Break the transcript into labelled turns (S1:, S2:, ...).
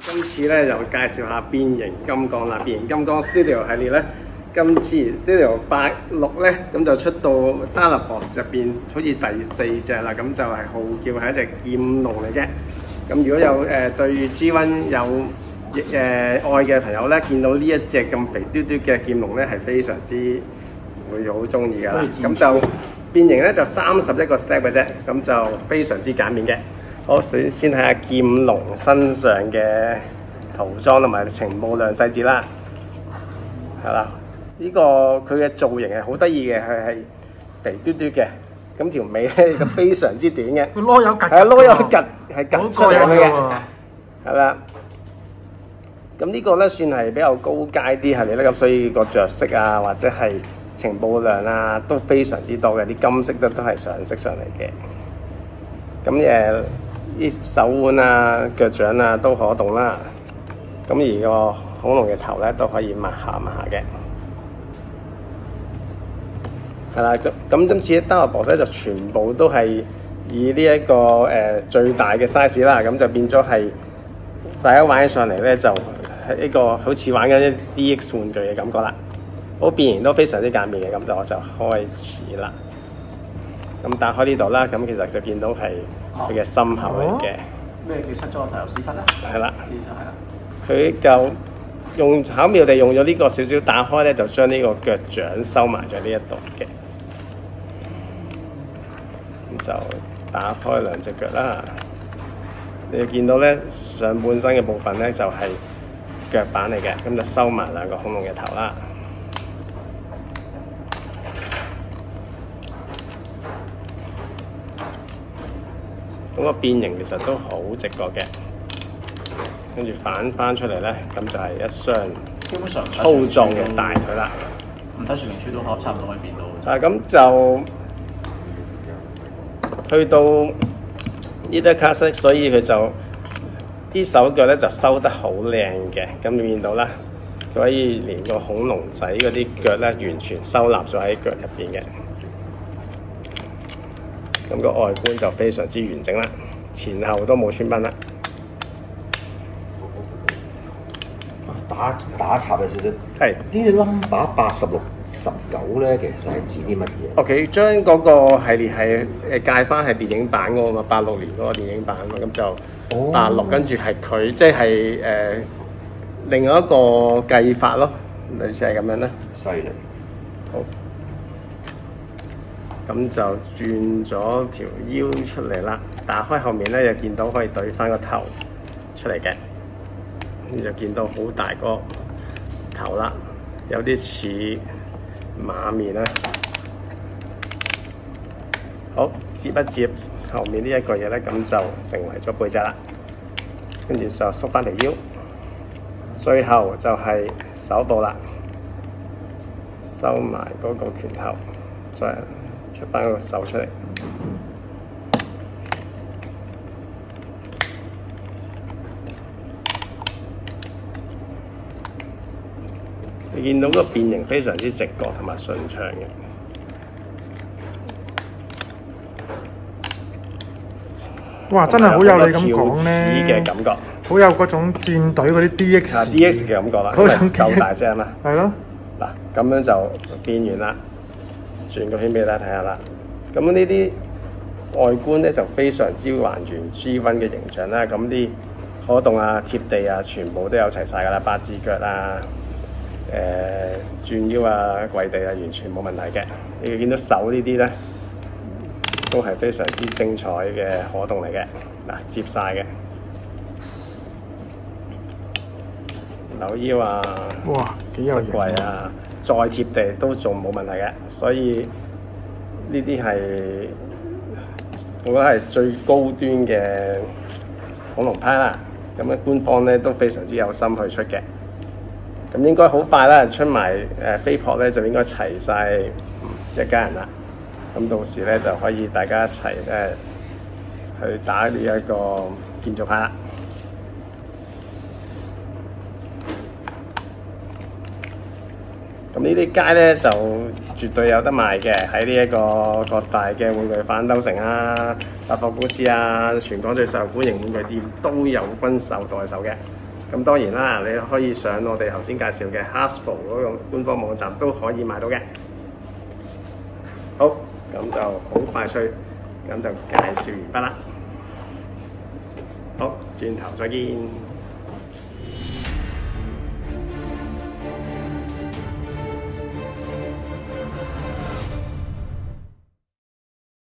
S1: 今次咧就介紹下變形金剛啦，變形金剛 Studio 系列咧，今次 Studio 八六咧咁就出到 d a l a b o x 入邊，好似第四隻啦，咁就係號叫係一隻劍龍嚟嘅。咁如果有誒、呃、對 G1 有誒、呃、愛嘅朋友咧，見到呢一隻咁肥嘟嘟嘅劍龍咧，係非常之會好中意㗎啦。咁就變形咧就三十一個 step 嘅啫，咁就非常之簡便嘅。好，首先睇下劍龍身上嘅塗裝同埋情報量細節啦，係啦，呢、這個佢嘅造型係好得意嘅，佢係肥嘟嘟嘅，咁條尾咧就非常之短嘅，
S2: 佢攞有趌，
S1: 係啊，攞有趌係趌出嚟嘅，係啦。咁呢個咧算係比較高階啲系列咧，咁所以個着色啊或者係情報量啊都非常之多嘅，啲金色都都係上色上嚟嘅。咁誒。啲手腕啊、腳掌啊都可動啦。咁而個恐龍嘅頭咧都可以抹下抹下嘅。係啦，咁今次 Dana Box 咧就全部都係以呢、一個誒、最大嘅 size 啦，咁就變咗係大家玩起上嚟咧就係一個好似玩緊一 DX 玩具嘅感覺啦。好變形都非常之簡便嘅，咁就我就開始啦。咁打開呢度啦，咁其實就見到係。佢嘅心口嚟嘅。
S3: 咩叫塞咗個頭油屎忽咧？
S1: 係啦，
S3: 呢就係啦。
S1: 佢就用巧妙地用咗呢個少少打開咧，就將呢個腳掌收埋咗呢一度嘅。咁就打開兩隻腳啦。你見到咧上半身嘅部分咧就係腳板嚟嘅，咁就收埋兩個恐龍嘅頭啦。咁個變形其實都好直覺嘅，跟住反翻出嚟咧，咁就係一雙
S3: 基本上
S1: 粗壯嘅大腿啦。
S3: 唔睇說明書都可差唔多可以變到。
S1: 啊，咁就去到呢啲卡式，所以佢就啲手腳咧就收得好靚嘅。咁你見到啦，佢可以連個恐龍仔嗰啲腳咧完全收納咗喺腳入邊嘅。咁個外觀就非常之完整啦，前後都冇穿崩啦。
S4: 打打插嘅少少，
S1: 係
S4: 呢個 number 八十六、十九咧，其實係指啲乜嘢
S1: ？？OK，將嗰個系列係誒介翻係電影版嗰個嘛，八六年嗰個電影版嘛，咁就八六，跟住係佢即係誒另外一個計法咯，類似係咁樣啦。
S4: 犀利。
S1: 好。咁就轉咗條腰出嚟啦，打開後面咧，就見到可以對翻個頭出嚟嘅，你就見到好大個頭啦，有啲似馬面啦。好，接一接後面呢一個嘢咧，咁就成為咗背脊啦。跟住就縮翻條腰，最後就係手部啦，收埋嗰個拳頭，再。出翻個手出嚟，你見到個變形非常之直覺同埋順暢嘅。
S2: 哇！真係好有你咁講咧，
S1: 嘅感覺，
S2: 好有嗰種戰隊嗰啲 DX
S1: DX 嘅感覺啦，夠大聲啊嘛。
S2: 係咯。
S1: 嗱，咁樣就變完啦。轉個圈俾大家睇下啦。咁呢啲外觀咧就非常之還原 G1 嘅形象啦。咁啲可動啊、貼地啊，全部都有齊晒㗎啦。八字腳啊、誒、呃、轉腰啊、跪地啊，完全冇問題嘅。你見到手呢啲咧，都係非常之精彩嘅可動嚟嘅。嗱，接晒嘅，扭腰啊，
S2: 哇，幾有型
S1: 跪啊！再貼地都仲冇問題嘅，所以呢啲係我覺得係最高端嘅恐龍派啦。咁咧官方咧都非常之有心去出嘅，咁應該好快啦，出埋誒飛撲咧就應該齊晒一家人啦。咁到時咧就可以大家一齊咧去打呢一個建築派啦。咁呢啲街咧就絕對有得賣嘅，喺呢一個各大嘅玩具反斗城啊、百貨公司啊，全港最受歡迎玩具店都有均售代售嘅。咁當然啦，你可以上我哋頭先介紹嘅 Hasbro 嗰個官方網站都可以買到嘅。好，咁就好快脆，咁就介紹完畢啦。好，轉頭再見。